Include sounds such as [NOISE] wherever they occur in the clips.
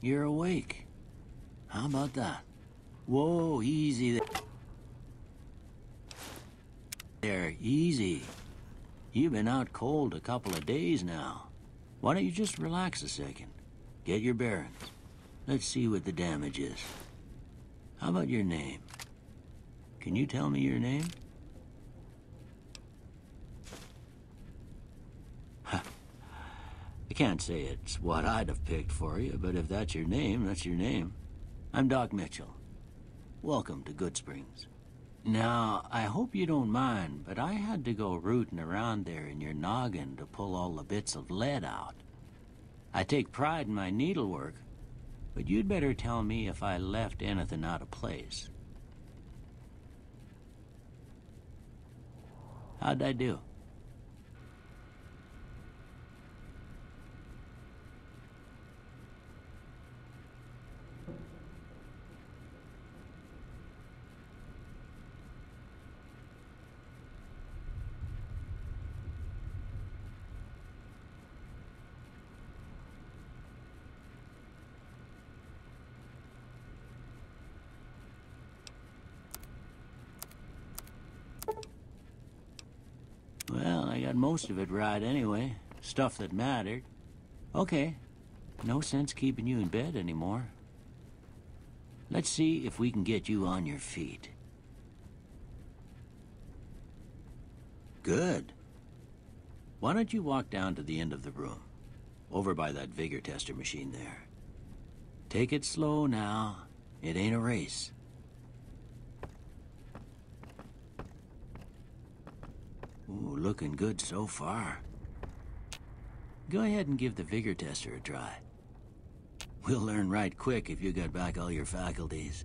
you're awake. How about that? Whoa, easy there. There, easy. You've been out cold a couple of days now. Why don't you just relax a second? Get your bearings. Let's see what the damage is. How about your name? Can you tell me your name? I can't say it's what I'd have picked for you, but if that's your name, that's your name. I'm Doc Mitchell. Welcome to Goodsprings. Now, I hope you don't mind, but I had to go rooting around there in your noggin to pull all the bits of lead out. I take pride in my needlework, but you'd better tell me if I left anything out of place. How'd I do? Well, I got most of it right anyway. Stuff that mattered. Okay. No sense keeping you in bed anymore. Let's see if we can get you on your feet. Good. Why don't you walk down to the end of the room? Over by that vigor tester machine there. Take it slow now. It ain't a race. Ooh, looking good so far. Go ahead and give the vigor tester a try. We'll learn right quick if you got back all your faculties.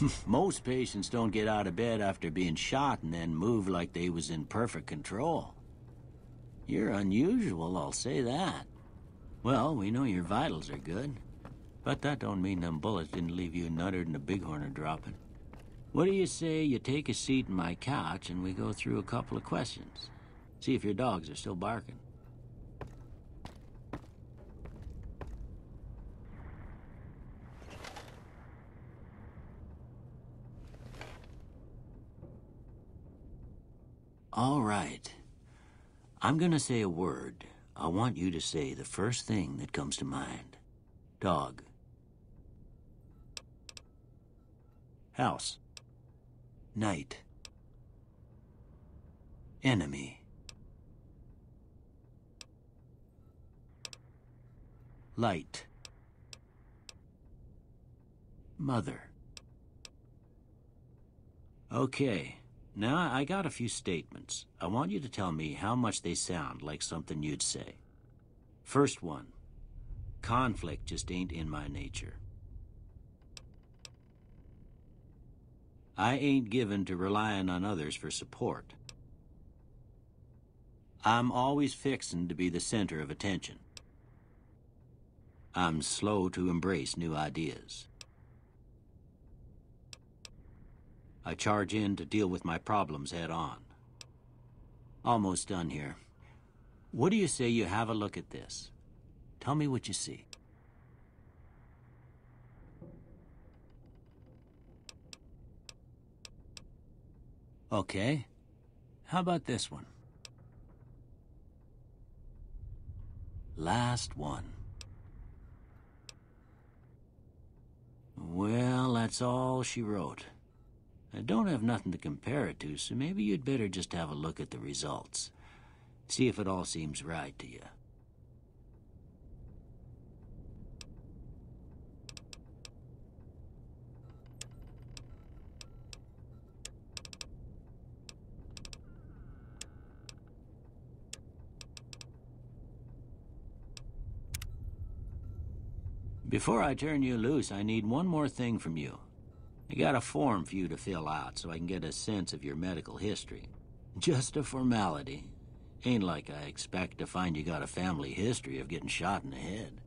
[LAUGHS] Most patients don't get out of bed after being shot and then move like they was in perfect control. You're unusual, I'll say that. Well, we know your vitals are good. But that don't mean them bullets didn't leave you nuttered and a bighorner dropping. What do you say you take a seat in my couch and we go through a couple of questions? See if your dogs are still barking. All right. I'm gonna say a word. I want you to say the first thing that comes to mind. Dog. House. Night. Enemy. Light. Mother. Okay. Now, I got a few statements. I want you to tell me how much they sound like something you'd say. First one. Conflict just ain't in my nature. I ain't given to relying on others for support. I'm always fixin' to be the center of attention. I'm slow to embrace new ideas. I charge in to deal with my problems head on. Almost done here. What do you say you have a look at this? Tell me what you see. Okay. How about this one? Last one. Well, that's all she wrote. I don't have nothing to compare it to, so maybe you'd better just have a look at the results. See if it all seems right to you. Before I turn you loose, I need one more thing from you. I got a form for you to fill out so I can get a sense of your medical history. Just a formality. Ain't like I expect to find you got a family history of getting shot in the head.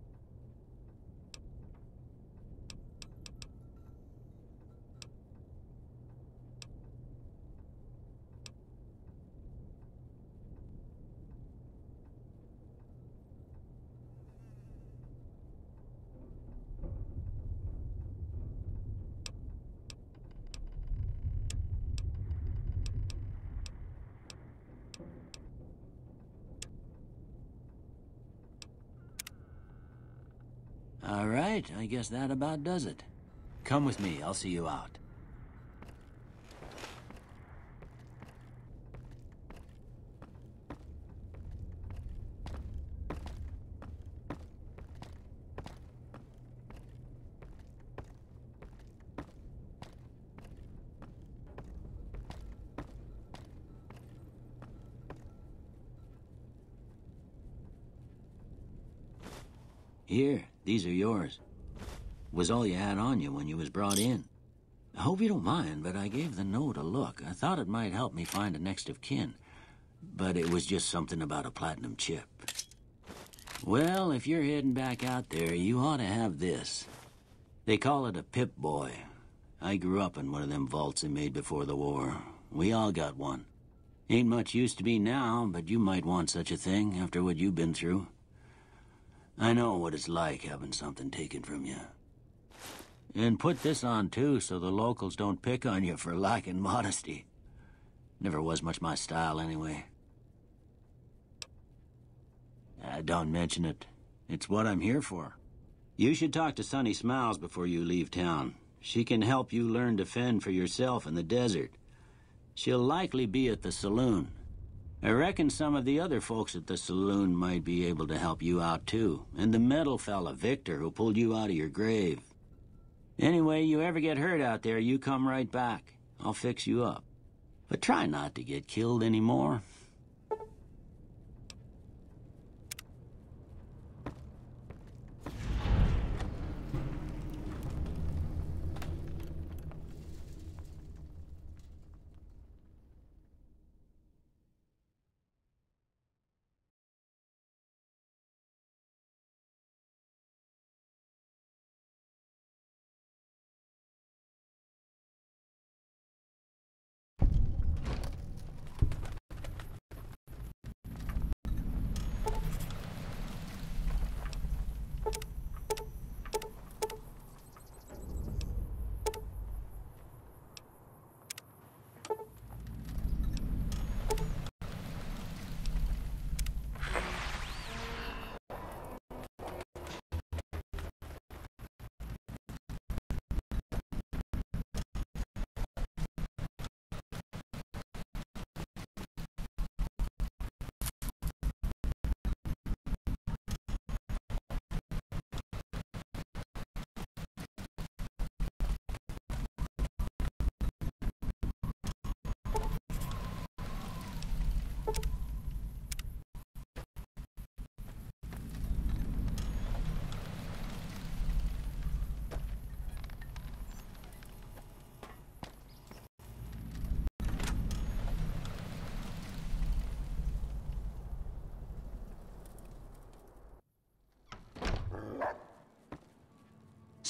All right, I guess that about does it. Come with me, I'll see you out. Here, these are yours. Was all you had on you when you was brought in. I hope you don't mind, but I gave the note a look. I thought it might help me find a next of kin. But it was just something about a platinum chip. Well, if you're heading back out there, you ought to have this. They call it a Pip-Boy. I grew up in one of them vaults they made before the war. We all got one. Ain't much use to me now, but you might want such a thing after what you've been through. I know what it's like having something taken from you. And put this on, too, so the locals don't pick on you for lacking modesty. Never was much my style, anyway. Uh, don't mention it. It's what I'm here for. You should talk to Sunny Smiles before you leave town. She can help you learn to fend for yourself in the desert. She'll likely be at the saloon. I reckon some of the other folks at the saloon might be able to help you out too. And the metal fella, Victor, who pulled you out of your grave. Anyway, you ever get hurt out there, you come right back. I'll fix you up. But try not to get killed anymore.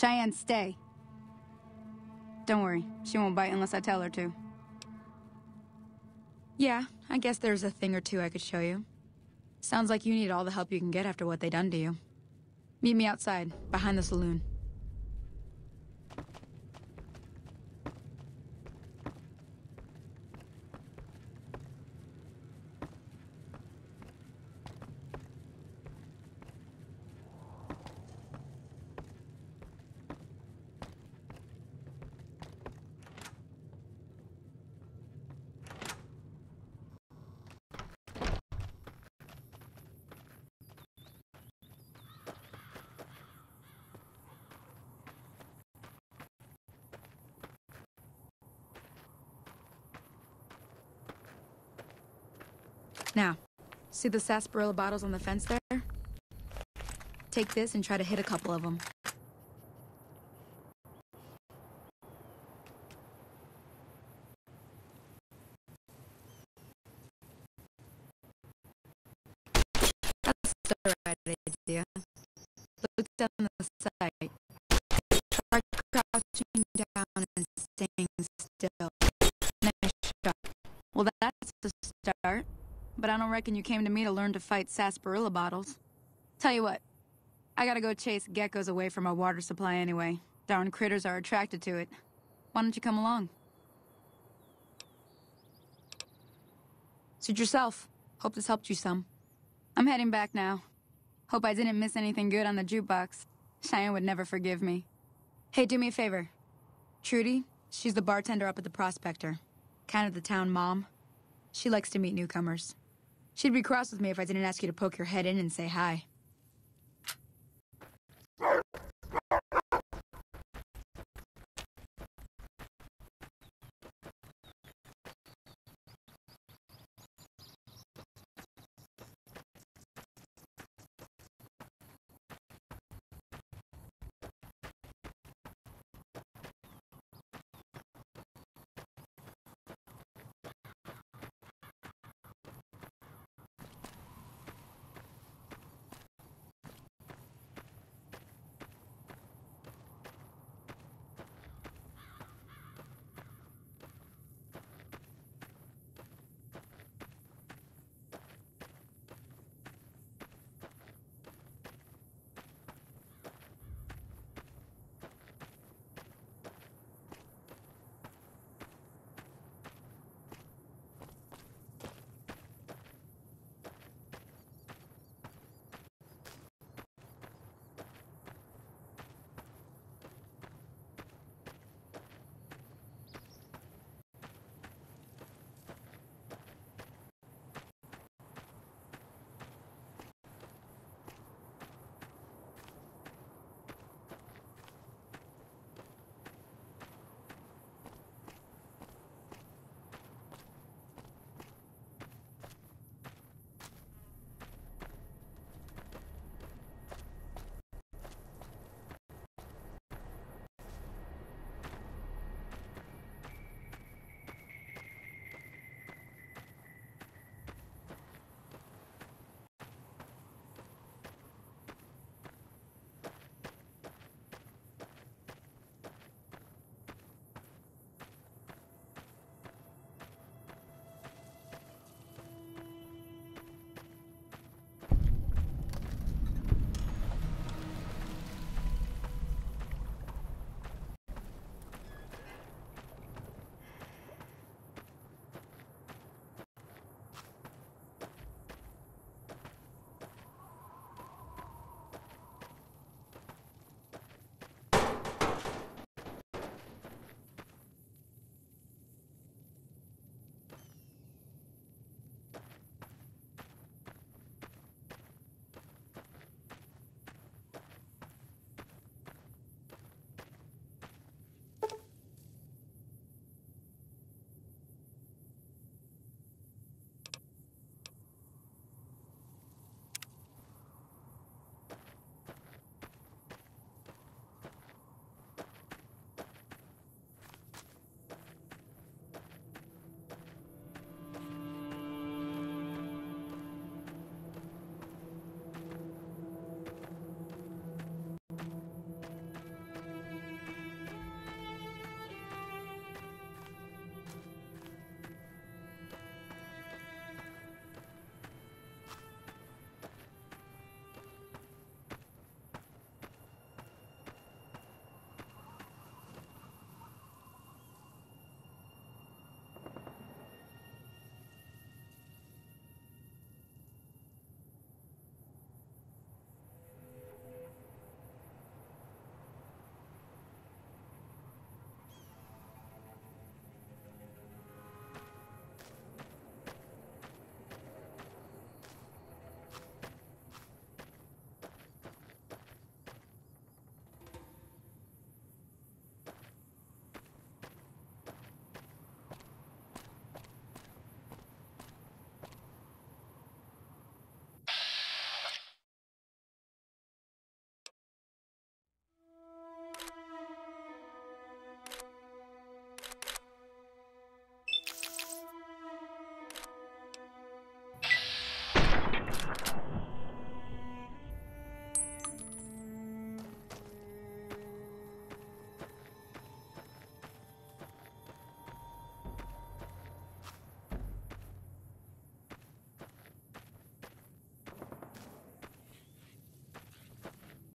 Cheyenne, stay. Don't worry, she won't bite unless I tell her to. Yeah, I guess there's a thing or two I could show you. Sounds like you need all the help you can get after what they done to you. Meet me outside, behind the saloon. Now, see the sarsaparilla bottles on the fence there? Take this and try to hit a couple of them. That's the right idea. Look down the side. Try crouching down and staying still. But I don't reckon you came to me to learn to fight sarsaparilla bottles. Tell you what, I gotta go chase geckos away from our water supply anyway. Darn critters are attracted to it. Why don't you come along? Suit yourself. Hope this helped you some. I'm heading back now. Hope I didn't miss anything good on the jukebox. Cheyenne would never forgive me. Hey, do me a favor. Trudy, she's the bartender up at the Prospector. Kind of the town mom. She likes to meet newcomers. She'd be cross with me if I didn't ask you to poke your head in and say hi.